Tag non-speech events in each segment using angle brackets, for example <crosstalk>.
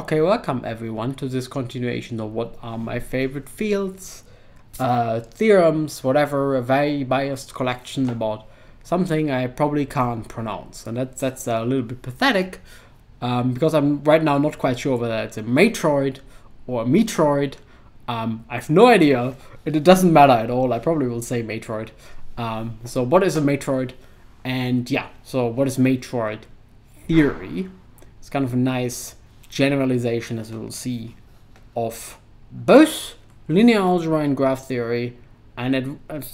Okay, welcome everyone to this continuation of what are my favorite fields, uh, theorems, whatever, a very biased collection about something I probably can't pronounce. And that, that's a little bit pathetic um, because I'm right now not quite sure whether it's a Matroid or a Metroid. Um, I have no idea. It, it, doesn't matter at all. I probably will say Matroid. Um, so what is a Matroid? And yeah, so what is Matroid theory? It's kind of a nice generalization, as we will see, of both linear algebra and graph theory. And it,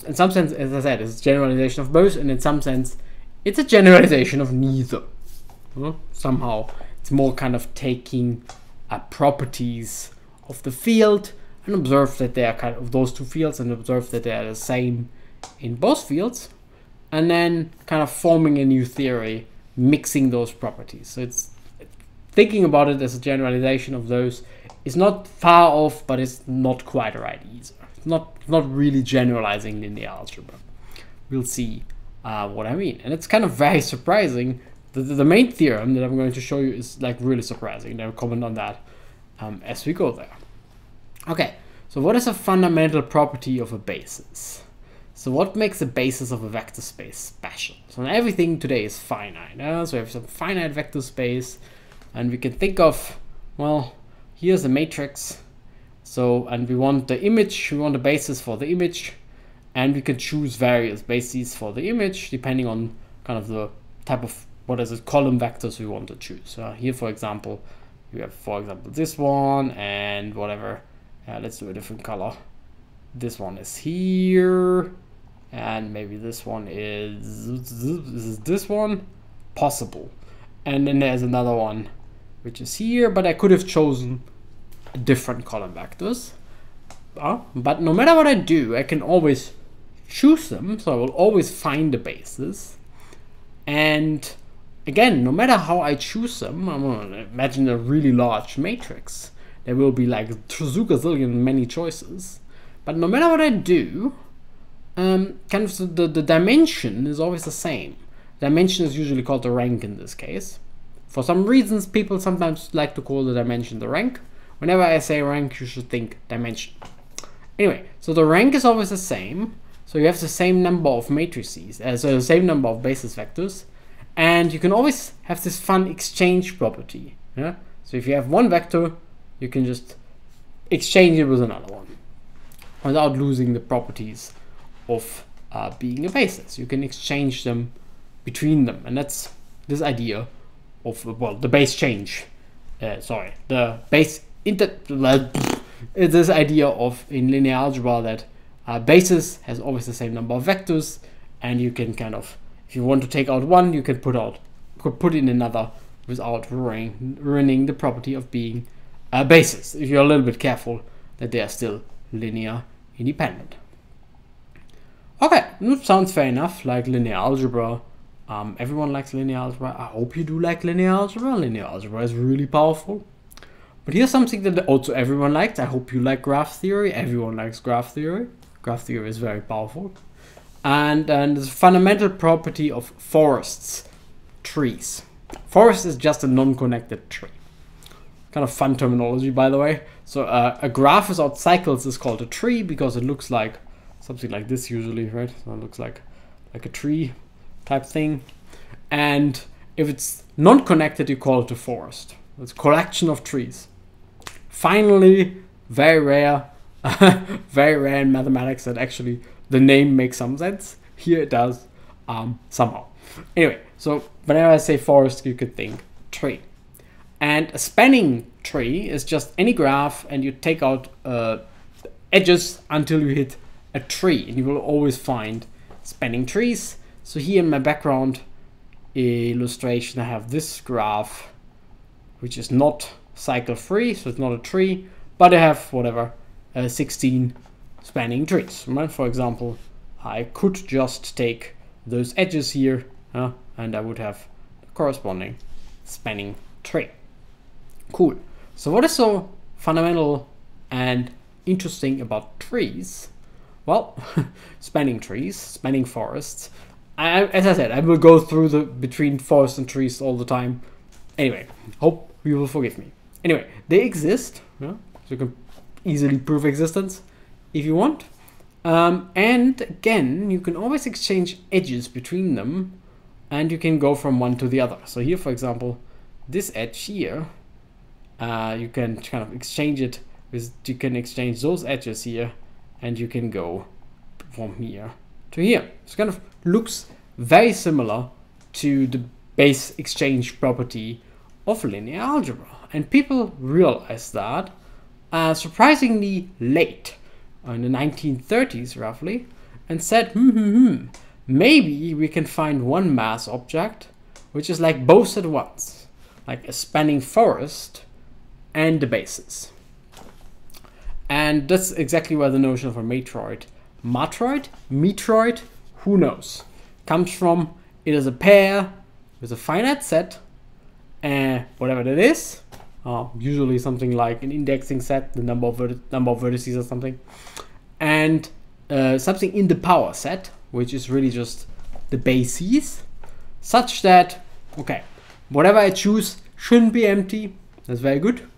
in some sense, as I said, it's a generalization of both, and in some sense, it's a generalization of neither. Somehow, it's more kind of taking uh, properties of the field and observe that they are kind of those two fields and observe that they are the same in both fields, and then kind of forming a new theory, mixing those properties. So it's thinking about it as a generalization of those is not far off, but it's not quite right either. Not not really generalizing linear algebra. We'll see uh, what I mean, and it's kind of very <laughs> surprising. The, the, main theorem that I'm going to show you is like really surprising. And I'll comment on that um, as we go there. Okay, so what is a fundamental property of a basis? So what makes the basis of a vector space special? So everything today is finite. Uh, so we have some finite vector space and we can think of, well, here's a matrix. So, and we want the image, we want the basis for the image, and we can choose various bases for the image depending on kind of the type of, what is it, column vectors we want to choose. Uh, here, for example, we have, for example, this one and whatever. Uh, let's do a different color. This one is here, and maybe this one is, is this one possible. And then there's another one which is here, but I could have chosen different column vectors. Uh, but no matter what I do, I can always choose them, so I will always find the basis. And again, no matter how I choose them, I'm gonna imagine a really large matrix. There will be like zillion many choices. But no matter what I do, um, kind of the, the dimension is always the same. Dimension is usually called the rank in this case. For some reasons, people sometimes like to call the dimension the rank. Whenever I say rank, you should think dimension. Anyway, so the rank is always the same. So you have the same number of matrices, uh, so the same number of basis vectors. And you can always have this fun exchange property. Yeah? So if you have one vector, you can just exchange it with another one without losing the properties of uh, being a basis. You can exchange them between them. And that's this idea of well the base change. Uh, sorry, the base inter <laughs> this idea of in linear algebra that uh, basis has always the same number of vectors, and you can kind of if you want to take out one, you can put out could put in another without ruining ruining the property of being a basis. If you're a little bit careful that they are still linear independent. Okay, sounds fair enough, like linear algebra um, everyone likes linear algebra. I hope you do like linear algebra. Linear algebra is really powerful. But here's something that also everyone likes. I hope you like graph theory. Everyone likes graph theory. Graph theory is very powerful. And, and the fundamental property of forests, trees. Forest is just a non-connected tree. Kind of fun terminology, by the way. So uh, a graph without cycles is called a tree because it looks like something like this usually, right? So it looks like like a tree type thing. And if it's non-connected, you call it a forest. It's a collection of trees. Finally, very rare, <laughs> very rare in mathematics that actually the name makes some sense. Here it does um, somehow. Anyway, so whenever I say forest, you could think tree. And a spanning tree is just any graph and you take out uh, edges until you hit a tree and you will always find spanning trees so here in my background illustration, I have this graph, which is not cycle free, so it's not a tree, but I have whatever, uh, 16 spanning trees. Right? For example, I could just take those edges here, uh, and I would have the corresponding spanning tree. Cool. So what is so fundamental and interesting about trees? Well, <laughs> spanning trees, spanning forests, I, as I said, I will go through the between forest and trees all the time. Anyway, hope you will forgive me. anyway, they exist. Yeah? So you can easily prove existence if you want. Um, and again, you can always exchange edges between them and you can go from one to the other. So here, for example, this edge here, uh, you can kind of exchange it with, you can exchange those edges here and you can go from here to here. It kind of looks very similar to the base exchange property of linear algebra. And people realized that uh, surprisingly late, in the 1930s roughly, and said, hmm, hmm, hmm, maybe we can find one mass object which is like both at once, like a spanning forest and the basis. And that's exactly where the notion of a matroid, matroid, metroid, who knows, comes from. It is a pair with a finite set, and whatever that is, uh, usually something like an indexing set, the number of number of vertices or something, and uh, something in the power set, which is really just the bases, such that okay, whatever I choose shouldn't be empty. That's very good.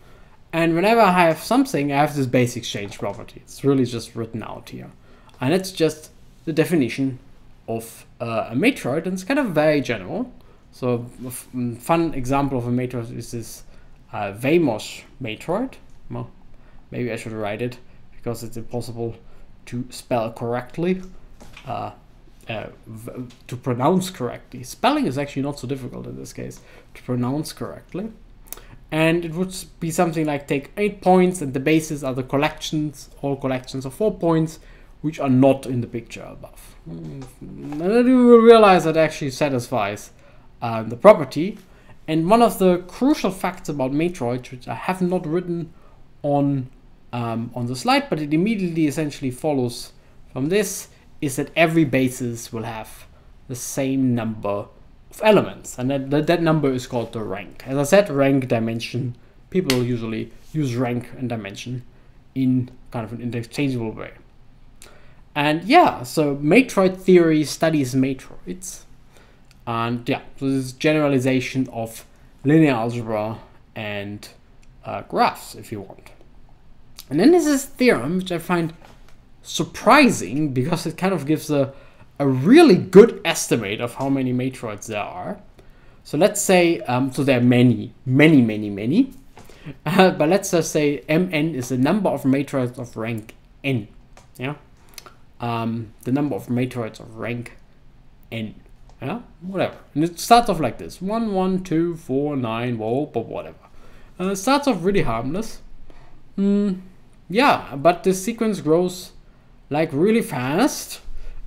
And whenever I have something, I have this base exchange property. It's really just written out here. And it's just the definition of uh, a matroid, and it's kind of very general. So a mm, fun example of a matroid is this uh, Vámos matroid. Well, maybe I should write it because it's impossible to spell correctly, uh, uh, to pronounce correctly. Spelling is actually not so difficult in this case, to pronounce correctly. And it would be something like take eight points and the bases are the collections, all collections of four points, which are not in the picture above. And then you will realize that actually satisfies uh, the property. And one of the crucial facts about Matroid, which I have not written on um, on the slide, but it immediately essentially follows from this, is that every basis will have the same number of elements, and that, that, that number is called the rank. As I said, rank dimension. People usually use rank and dimension in kind of an interchangeable way. And yeah, so Matroid theory studies matroids. And yeah, so this is generalization of linear algebra and uh, graphs, if you want. And then there's this theorem, which I find surprising because it kind of gives a, a really good estimate of how many matroids there are. So let's say, um, so there are many, many, many, many. Uh, <laughs> but let's just say mn is the number of matroids of rank n. Yeah, um, the number of matroids of rank n yeah, whatever. And it starts off like this: one, one, two, four, nine, whoa, but whatever. And it starts off really harmless. Mm, yeah, but the sequence grows like really fast,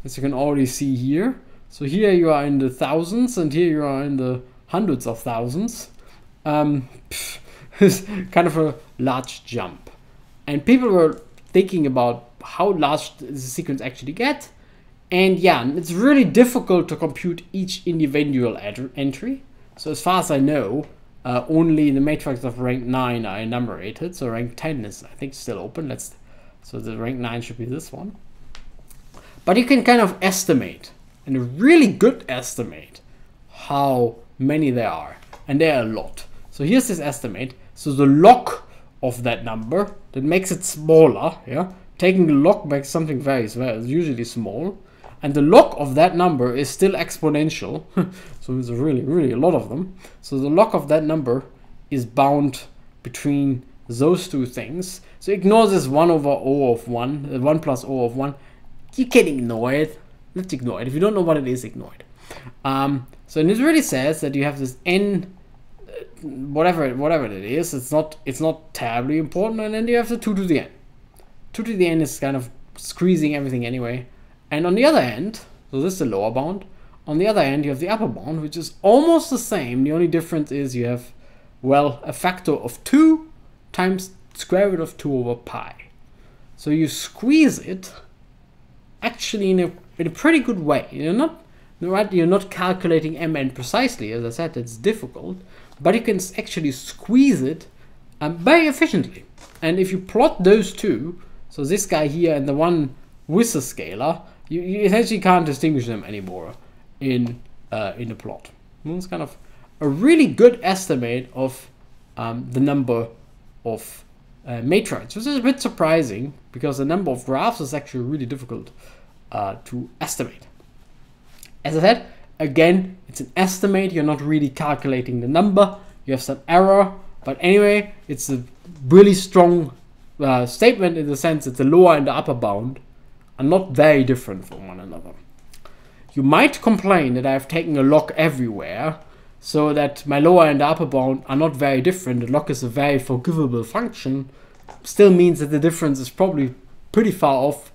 as you can already see here. So here you are in the thousands, and here you are in the hundreds of thousands. Um, <laughs> it's kind of a large jump. And people were thinking about how large the sequence actually get. and yeah, it's really difficult to compute each individual entry. So as far as I know, uh, only the matrix of rank 9 are enumerated. So rank 10 is, I think, still open. Let's So the rank 9 should be this one. But you can kind of estimate, and a really good estimate, how many there are. And there are a lot. So here's this estimate. So the log of that number, that makes it smaller, yeah? Taking the log back something very, very usually small. And the log of that number is still exponential. <laughs> So there's really really a lot of them. So the log of that number is bound between those two things. So ignore this 1 over o of 1 uh, 1 plus o of 1 you can ignore it. Let's ignore it. If you don't know what it is ignore it. Um, so and it really says that you have this n uh, whatever whatever it is it's not it's not terribly important. And then you have the 2 to the n 2 to the n is kind of squeezing everything anyway and on the other end, so this is the lower bound, on the other end you have the upper bound, which is almost the same. The only difference is you have, well, a factor of 2 times square root of 2 over pi. So you squeeze it actually in a, in a pretty good way. You're not, right, you're not calculating mn precisely, as I said, it's difficult, but you can actually squeeze it um, very efficiently. And if you plot those two, so this guy here and the one with the scalar, you, you essentially can't distinguish them anymore in uh, in the plot. it's kind of a really good estimate of um, the number of uh, matroids, which is a bit surprising because the number of graphs is actually really difficult uh, to estimate. As I said, again, it's an estimate. You're not really calculating the number. You have some error, but anyway, it's a really strong uh, statement in the sense that the lower and the upper bound are not very different from one another. You might complain that I've taken a log everywhere, so that my lower and upper bound are not very different. The log is a very forgivable function, still means that the difference is probably pretty far off.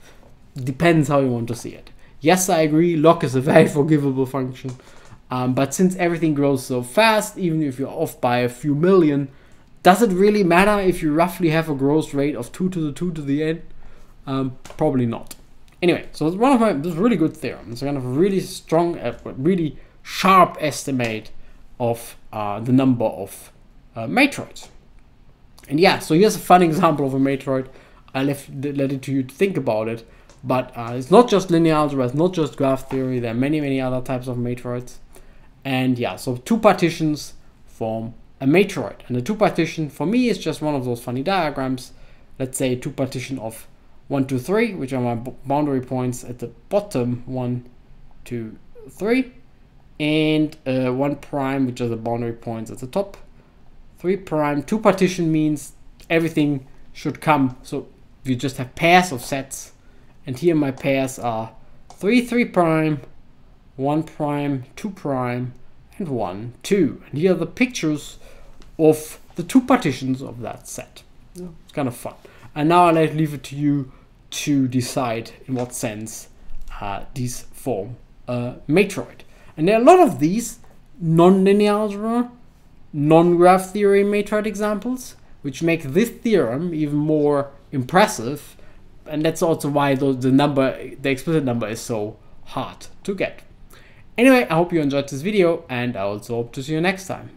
Depends how you want to see it. Yes, I agree, log is a very <laughs> forgivable function, um, but since everything grows so fast, even if you're off by a few million, does it really matter if you roughly have a growth rate of 2 to the 2 to the n? Um, probably not. Anyway, so it's one of my this really good theorem. It's kind of a really strong, uh, really sharp estimate of uh, the number of uh, matroids. And yeah, so here's a fun example of a matroid. I left let it to you to think about it. But uh, it's not just linear algebra, it's not just graph theory. There are many, many other types of matroids. And yeah, so two partitions form a matroid. And a two partition for me is just one of those funny diagrams. Let's say two partition of 1, 2, 3, which are my boundary points at the bottom, 1, 2, 3, and uh, 1 prime, which are the boundary points at the top, 3 prime. 2 partition means everything should come, so you just have pairs of sets, and here my pairs are 3, 3 prime, 1 prime, 2 prime, and 1, 2. And here are the pictures of the two partitions of that set. Yeah. It's kind of fun. And now I'll leave it to you to decide in what sense uh, these form a matroid. And there are a lot of these non-linear algebra, non-graph theory matroid examples, which make this theorem even more impressive. And that's also why the, the number, the explicit number is so hard to get. Anyway, I hope you enjoyed this video and I also hope to see you next time.